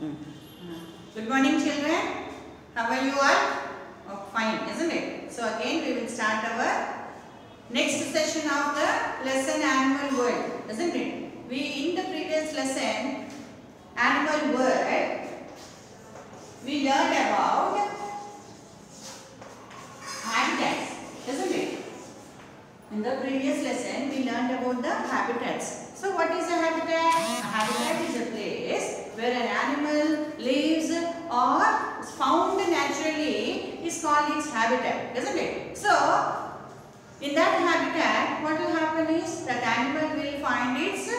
Mm. Good morning children. How are you all? Oh, fine, isn't it? So again we will start our next session of the lesson Animal World, isn't it? We in the previous lesson Animal World we learned about habitats, isn't it? In the previous lesson we learned about the habitats. So what is a habitat? A habitat is a place where an animal lives or is found naturally is called its habitat, isn't it? So in that habitat what will happen is that animal will find its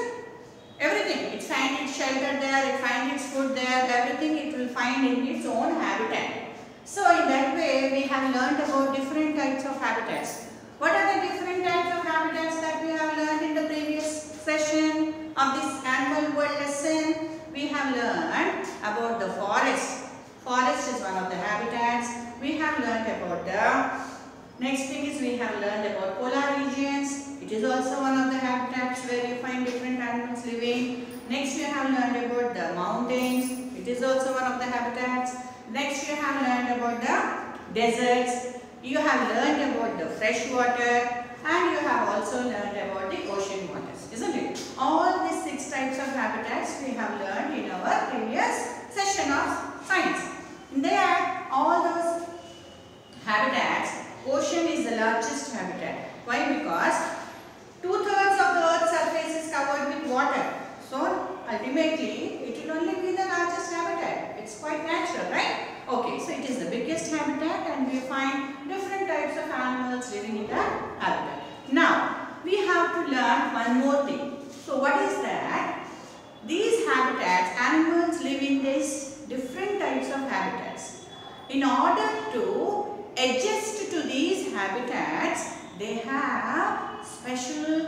everything. It find its shelter there, it find its food there, everything it will find in its own habitat. So in that way we have learned about different types of habitats. What are the different types of habitats that we have learned in the previous session of this animal world lesson? We have learned about the forest. Forest is one of the habitats. We have learned about the next thing is we have learned about polar regions. It is also one of the habitats where you find different animals living. Next we have learned about the mountains. It is also one of the habitats. Next you have learned about the deserts. You have learned about the fresh water and you have also learned about the ocean waters, isn't it? All these six types of habitats we have learned in our previous session of science. There, all those habitats, ocean is the largest habitat. Why? Because two-thirds of the earth's surface is covered with water. So, ultimately, it will only be the largest habitat. It's quite natural, right? Okay, so it is the biggest habitat and we find different types of animals living in that habitat. Now, we have to learn one more thing. So, what is that? These habitats, animals live in these different types of habitats. In order to adjust to these habitats, they have special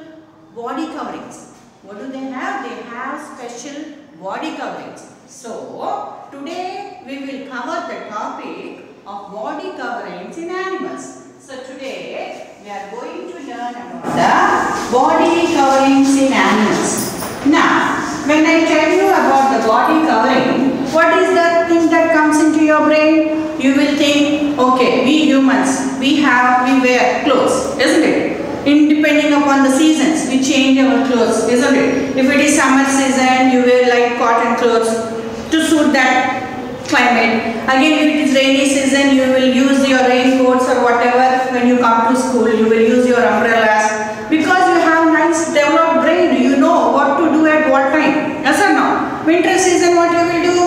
body coverings. What do they have? They have special body coverings. So, today we will cover the topic of body coverings in animals. So, today we are going to learn about the body coverings in animals. Now, when I tell you about the body covering, what is the thing that comes into your brain? You will think, okay, we humans, we have, we wear clothes, isn't it? In depending upon the seasons, we change our clothes, isn't it? If it is summer season, you wear like cotton clothes to suit that climate. Again, if it is rainy season, you will use your raincoats or whatever. When you come to school, you will use your umbrellas. Because you have nice developed brain, you know what to do at what time. Yes or no? Winter season, what you will do?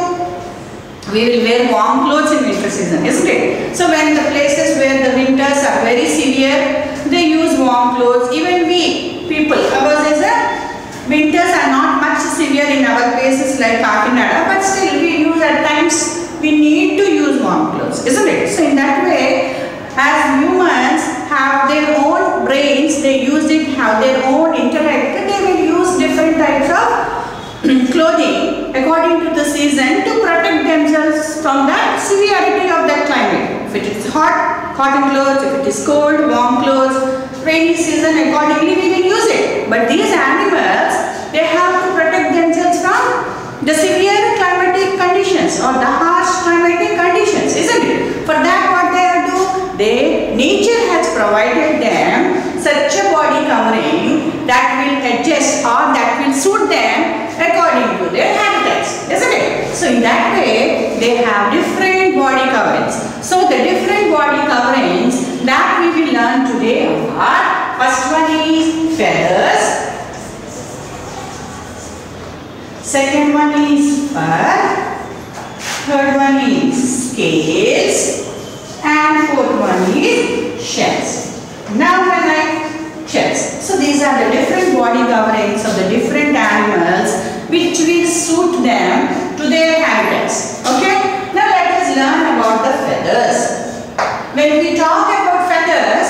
We will wear warm clothes in winter season, isn't it? So when the places where the winters are very severe, they use warm clothes. Even we, people, ours is eh, a winters are not much severe in our places like Kakinada, but still we use at times, we need to use warm clothes, isn't it? So in that way, as humans have their own brains, they use it, have their own intellect, they will use different types of clothing according to the season to protect themselves from the severity of that climate. If it is hot, cotton clothes, if it is cold, warm clothes, rainy season accordingly we will use it. But these animals, they have to protect themselves from the severe climatic conditions or the harsh climatic conditions, isn't it? For that what they are do? They, nature has provided them such a body covering that will adjust or that will suit them according to their habitats, isn't it? So in that way, they have different body coverings. So the different body coverings that we will learn today are, first one is feathers, second one is fur, third one is scales, and fourth one is shells. Now when I shells. So these are the different body coverings of the different animals which will suit them to their habitats. Okay? Now let us learn about the feathers. When we talk about feathers,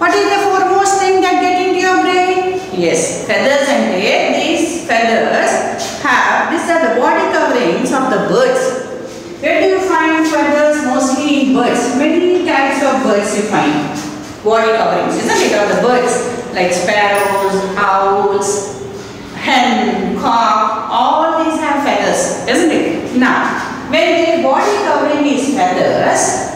what is the foremost thing that get into your brain? Yes, feathers and hair. These feathers have, these are the body coverings of the birds. Where do you find feathers? Mostly in birds. Many types of birds you find body coverings, isn't it? The birds like sparrows, owls, hen, cock, all these have feathers, isn't it? Now, when their body covering is feathers,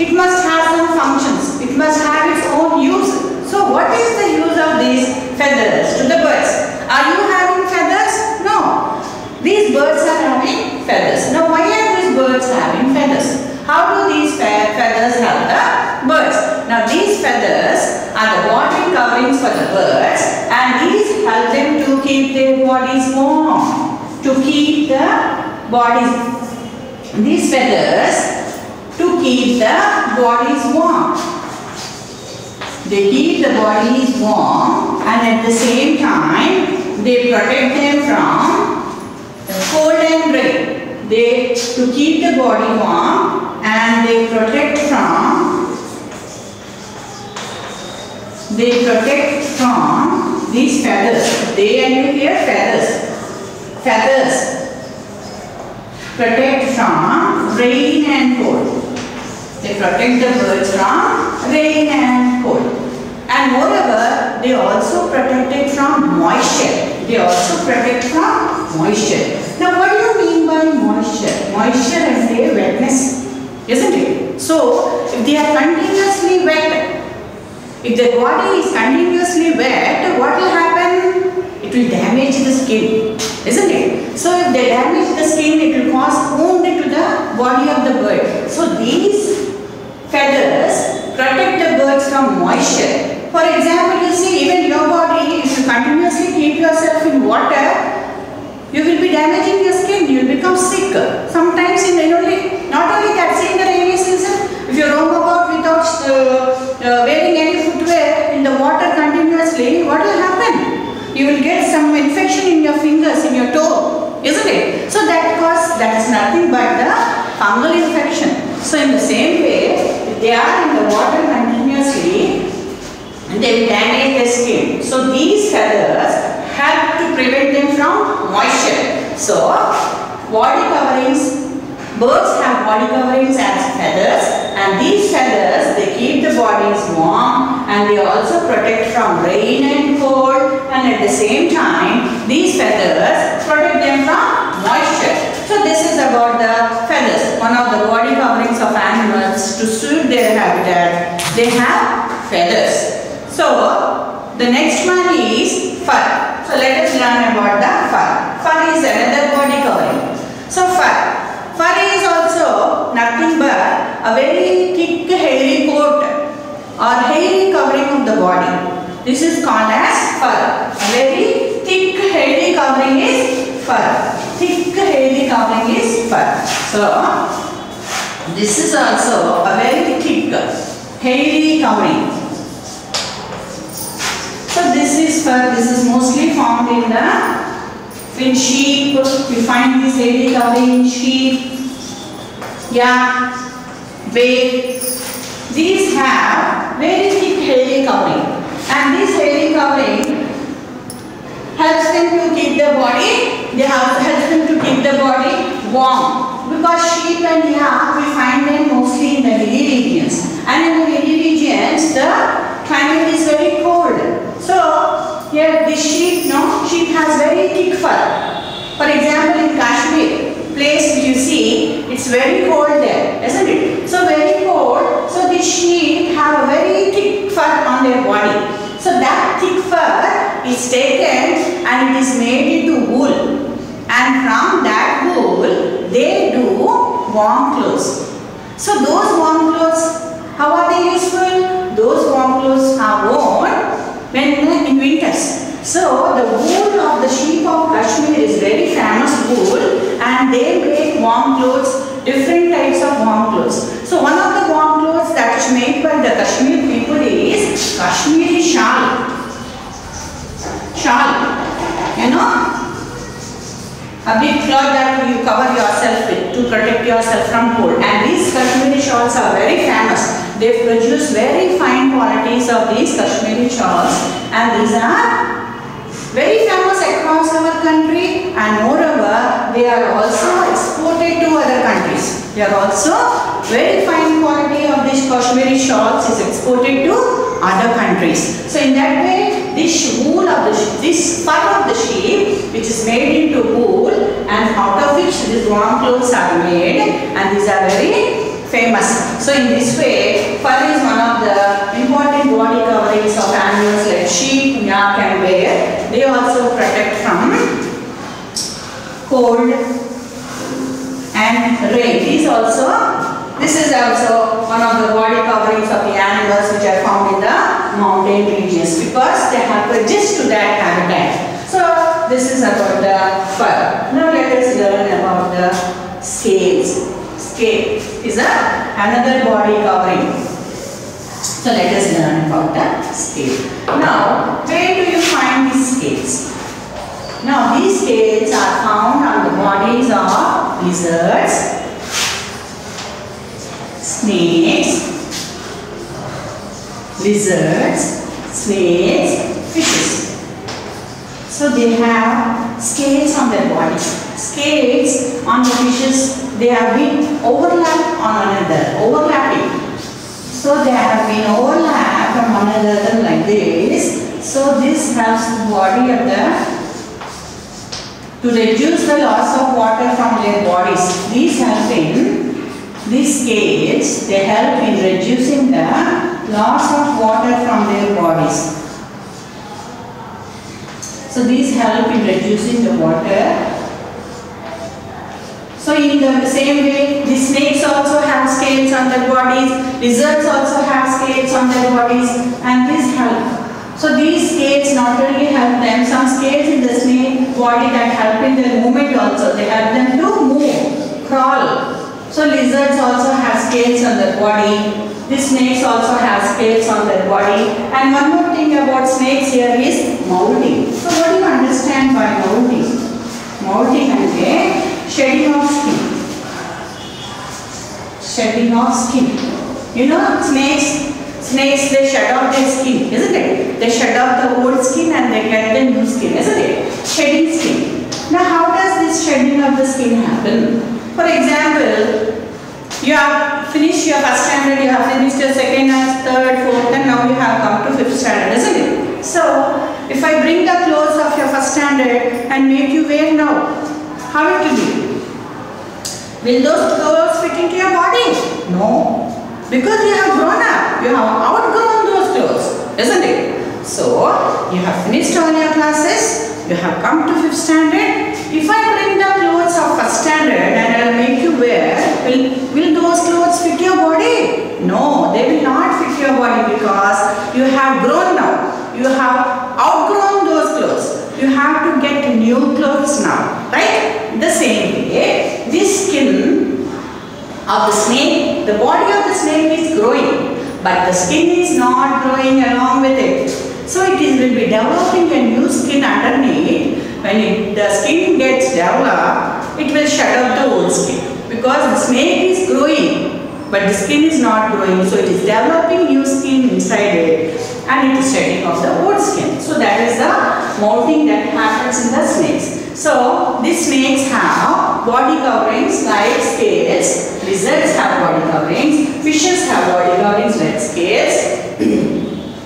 it must have some functions. It must have its own use. So what is the use of these feathers to the birds? Are you having feathers? No. These birds are having feathers. Now why are these birds having feathers? How do these fe- feathers help the birds? Now these feathers are the for the birds and these help them to keep their bodies warm. To keep the bodies. These feathers to keep the bodies warm. They keep the bodies warm and at the same time they protect them from the cold and rain. They to keep the body warm and they protect from they protect from these feathers. They and you hear feathers. Feathers protect from rain and cold. They protect the birds from rain and cold. And moreover, they also protect it from moisture. They also protect from moisture. Now what do you mean by moisture? Moisture is their wetness, isn't it? So, if they are continuously wet, if the body is continuously wet, what will happen? It will damage the skin, isn't it? So if they damage the skin, it will cause wound to the body of the bird. So these feathers protect the birds from moisture. For example, you see even your body, if you continuously keep yourself in water, you will be damaging your skin, you will become sick. Sometimes in only, not only that, see in the rainy season, if you roam about without uh, uh, wearing any footwear in the water continuously, what will happen? You will get some infection in your fingers, in your toe, isn't it? So that cause, that is nothing but the fungal infection. So in the same way, if they are in the water continuously, they will damage the skin. So these feathers help to prevent them from moisture. So body coverings, birds have body coverings as feathers and these feathers they keep the bodies warm and they also protect from rain and cold and at the same time these feathers protect them from moisture. So this is about the feathers, one of the body coverings of animals to suit their habitat. They have feathers. So, the next one is fur. So, let us learn about the fur. Fur is another body covering. So, fur. Fur is also nothing but a very thick hairy coat or hairy covering of the body. This is called as fur. A very thick hairy covering is fur. Thick hairy covering is fur. So, this is also a very thick hairy covering. So this is fur, this is mostly found in the in sheep, you find this hairy covering in sheep, yak, bear. These have very thick hairy covering and this hairy covering helps them to keep the body, they have helps them to keep the body warm because sheep and yak we find them mostly in the hilly regions and in the hilly regions the climate is very cold. So here this sheep, no, sheep has very thick fur. For example, in Kashmir, place you see, it's very cold there, isn't it? So very cold. So the sheep have a very thick fur on their body. So that thick fur is taken and it is made into wool. And from that wool, they do warm clothes. So those warm clothes, how are they useful? Those warm clothes are worn when in winters. So the wool of the sheep of Kashmir is very famous wool and they make warm clothes, different types of warm clothes. So one of the warm clothes that is made by the Kashmir people is Kashmiri shawl. Shawl, you know, a big cloth that you cover yourself with to protect yourself from cold. And these Kashmiri shawls are very famous. They produce very fine qualities of these Kashmiri shawls and these are very famous across our country and moreover they are also exported to other countries. They are also very fine quality of these Kashmiri shawls is exported to other countries. So in that way this wool of the this fur of the sheep which is made into wool and out of which these warm clothes are made and these are very famous. So in this way, fur is one of the important body coverings of animals like sheep, yak and bear. They also protect from cold and rain. These also, this is also one of the body coverings of the animals which are found in the mountain because they have adjust to that habitat. So this is about the fur. Now let us learn about the scales. Scale is a, another body covering. So let us learn about the scale. Now, where do you find these scales? Now, these scales are found on the bodies of lizards, snakes, lizards, snakes, fishes. So they have scales on their bodies. Scales on the fishes, they have been overlapped on another, overlapping. So they have been overlapped on one another like this. So this helps the body of the to reduce the loss of water from their bodies. These help in these scales, they help in reducing the loss of water from their bodies. So these help in reducing the water. So in the same way, the snakes also have scales on their bodies, lizards also have scales on their bodies and these help. So these scales not only help them, some scales in the snake body that help in their movement also. They help them to move, crawl. So lizards also have scales on their body. The snakes also have scales on their body. And one more thing about snakes here is molting. So what do you understand by molting? Molting అంటే shedding of skin. Shedding of skin. You know snakes Snakes, they shed off their skin, isn't it? They shed off the old skin and they get the new skin, isn't it? Shedding skin. Now, how does this shedding of the skin happen? For example, you have finished your first standard, you have finished your second and third, fourth, and now you have come to fifth standard, isn't it? So, if I bring the clothes of your first standard and make you wear now, how it will be? Will those clothes fit into your body? No. Because you have grown up, you have outgrown those clothes, isn't it? So, you have finished all your classes, you have come to fifth standard. If I bring the clothes of first standard and I will make you wear, will, will those clothes fit your body? No, they will not fit your body because you have grown now. You have outgrown those clothes. You have to get new clothes now, right? The same way, this skin of the snake, the body of the snake is growing, but the skin is not growing along with it. So it is will be developing a new skin underneath. When it, the skin gets developed, it will shut up the old skin because the snake is growing, but the skin is not growing. So it is developing new skin inside it and it is shedding off the old skin. So that is the molting that happens in the snakes. So these snakes have body coverings like scales, lizards have body coverings, fishes have body coverings like scales.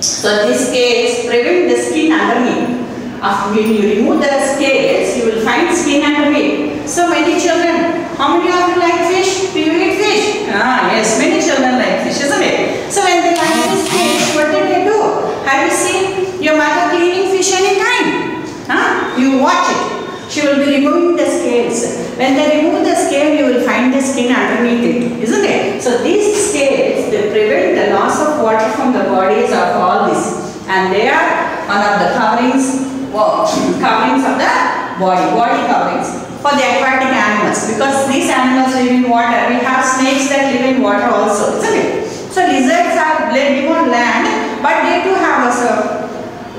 so these scales prevent the skin underneath. After when you remove the scales, you will find skin underneath. So many children, how many of you like fish? Do you eat fish? Ah yes, many children like fish, isn't it? So when they like this fish, what did they do? Have you seen your mother cleaning fish anytime? Huh? You watch it. She will be removing the scales. When they remove the scale, you will find the skin underneath it, isn't it? So these scales, they prevent the loss of water from the bodies of all this. And they are one of the coverings, well, coverings of the body, body coverings for the aquatic animals. Because these animals live in water. We have snakes that live in water also, isn't it? So lizards are live on land, but they too have a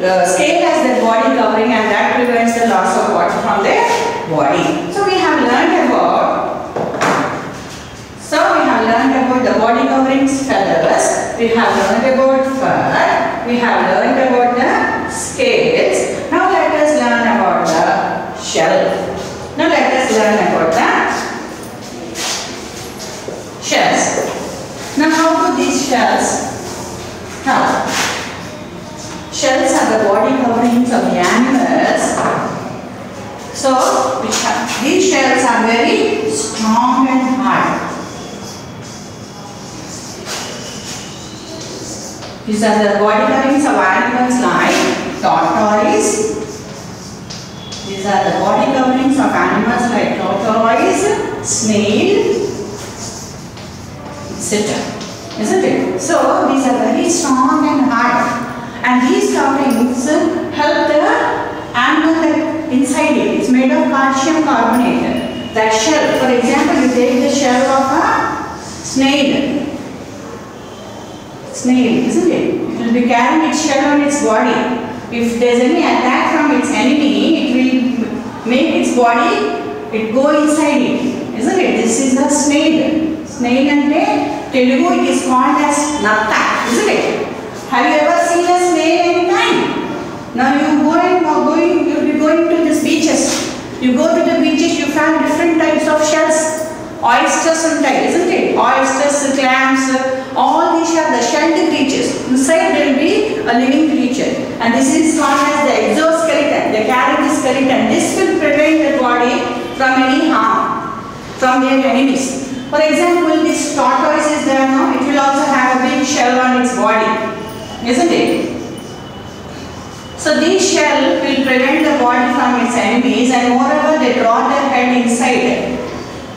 uh, scale as their body covering and that prevents the loss of water from their body. So we have learned about so we have learned about the body coverings feathers, we have learned about fur, we have learned about the scales. Now let us learn about the shell. Now let us learn about the shells. Now how do these shells help? Shells are the body coverings of the animals. So, these shells are very strong and hard. These are the body coverings of animals like tortoise. These are the body coverings of animals like tortoise, snail, etc. Isn't it? So these are very strong and hard. And these coverings help the animal inside it. It's made of calcium carbonate. That shell, for example, you take the shell of a snail snail, isn't it? It will be carrying its shell on its body. If there is any attack from its enemy, make its body, it go inside it, isn't it? This is the snail. Snail అంటే Telugu it is called as natta, isn't it? Have you ever seen a snail any time? Now you go and uh, going, you will be going to these beaches. You go to the beaches, you find different types of shells. Oysters ఉంటాయి, isn't it? Oysters, clams, all these are the shelled creatures. Inside there will be a living creature. And this is called as the exoskeleton. They carry skeleton. This will prevent the body from any harm from their enemies. For example, this tortoise is there now. It will also have a big shell on its body. Isn't it? So this shell will prevent the body from its enemies and moreover they draw their head inside.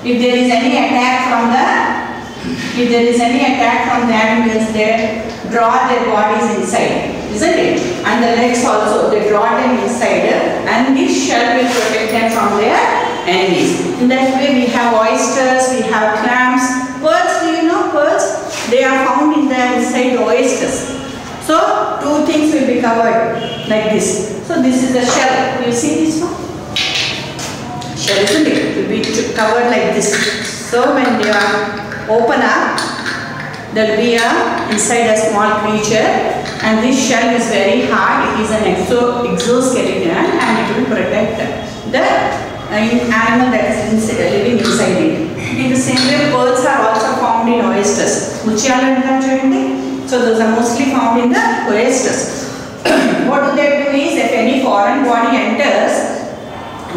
If there is any attack from the if there is any attack from the animals, they draw their bodies inside, isn't it? And the legs also, they draw them inside and this shell will protect them from their enemies. In that way we have oysters, we have clams, pearls, do you know pearls? They are found in the inside oysters. So two things will be covered like this. So this is the shell. You see this one? Shell isn't it? It will be covered like this. So when they are open up, there will be a, inside a small creature and this shell is very hard, it is an exo exoskeleton and it will protect the uh, animal that is living inside it. In the same way, birds are also found in oysters. So those are mostly found in the oysters. what do they do is if any foreign body enters,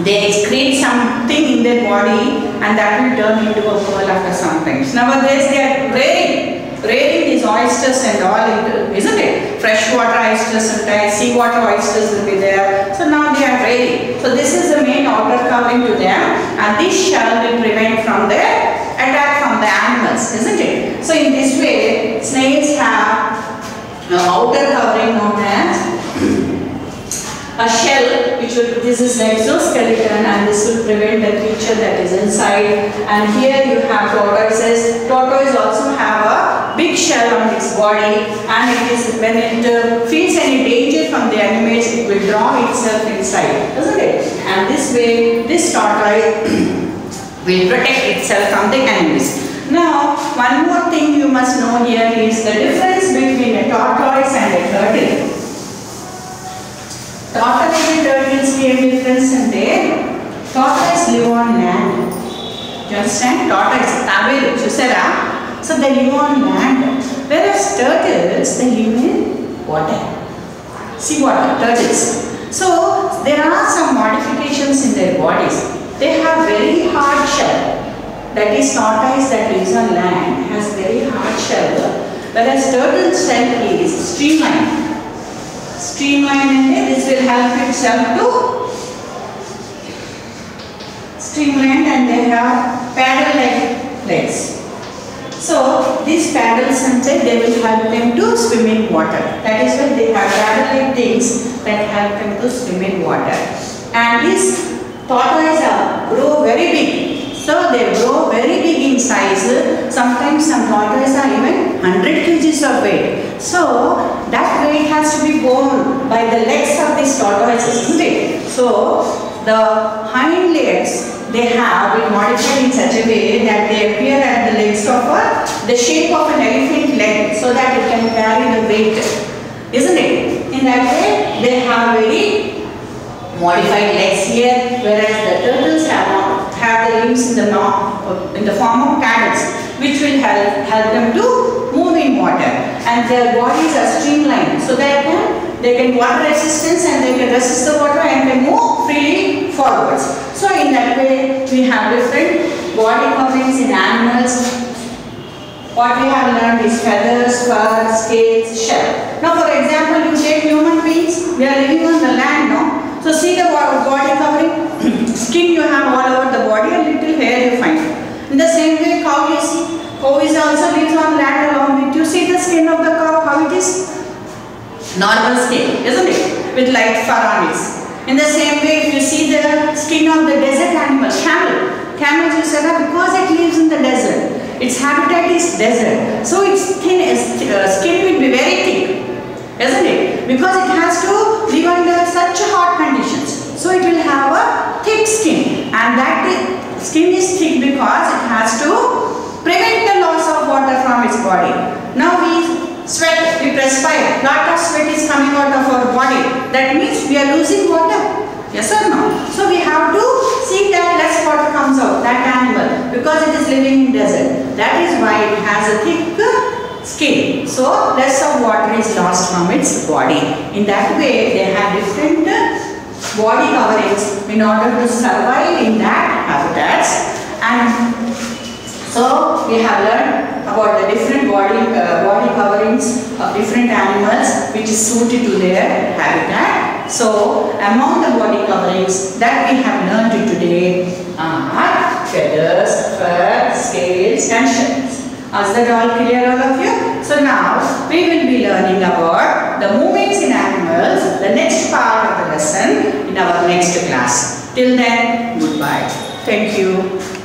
they excrete something in their body and that will turn into a pearl after some times. Nowadays they are rearing, rearing these oysters and all, into, isn't it? Freshwater oysters and seawater oysters will be there. So now they are rearing. So this is the main outer covering to them and this shell will prevent from their attack from the animals, isn't it? So in this way, snails have an outer covering known as a shell which will, this is the exoskeleton and this will prevent the creature that is inside and here you have tortoises. Tortoise also have a big shell on its body and it is when it uh, feels any danger from the enemies it will draw itself inside, isn't it? And this way this tortoise will protect itself from the enemies. Now, one more thing you must know here is the difference between a tortoise and land. Do you understand? Daughter is Taveru, Chusera. So they live on land. Whereas turtles, they live in water. what turtles. So there are some modifications in their bodies. They have very hard shell. That is tortoise that lives on land has very hard shell. Whereas turtle shell is streamlined. Streamlined and this will help itself to streamlined and they have paddle like legs. So these paddles and they will help them to swim in water. That is why they have paddle like things that help them to swim in water. And these tortoises grow very big. So they grow very big in size. Sometimes some tortoises are even 100 kgs of weight. So that weight has to be borne by the legs of these tortoises, isn't it? So the hind legs they have been modified in such a way that they appear at the legs of a, the shape of an elephant leg so that it can carry the weight, isn't it? In that way, they have very modified legs here, whereas the turtles have, have the limbs in the, in the form of paddles, which will help, help them to move in water. And their bodies are streamlined, so they can they get water resistance and they can resist the water and can move freely forwards. So in that way, we have different body coverings in animals. What we have learned is feathers, fur, scales, shell. Now for example, you take human beings, we are living on the land now. So see the bo- body covering, skin you have all over the body and little hair you find. In the same way, cow you see, cow is also lives on land along with you. See the skin of the cow, how it is? Normal skin, isn't it? With light fur. In the same way, if you see the skin of the desert animal, camel, camel you said because it lives in the desert, its habitat is desert, so its is, uh, skin will be very thick, isn't it? Because it has to live under such hot conditions, so it will have a thick skin, and that skin is thick because it has to prevent the loss of water from its body. Now we sweat, we perspire, lot of sweat is coming out of our body. That means we are losing water. Yes or no? So we have to see that less water comes out, that animal, because it is living in desert. That is why it has a thick skin. So less of water is lost from its body. In that way, they have different uh, body coverings in order to survive in that habitats and so we have learned about the different body uh, body coverings of different animals which is suited to their habitat. So among the body coverings that we have learned today are feathers, fur, scales and shells. Is that all clear all of you? So now we will be learning about the movements in animals, the next part of the lesson in our next class. Till then, goodbye. Thank you.